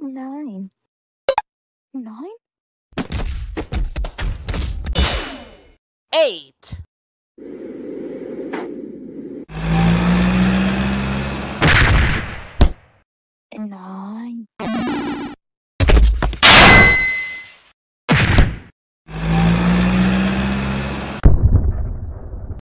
Nine. Nine? Eight. Nine.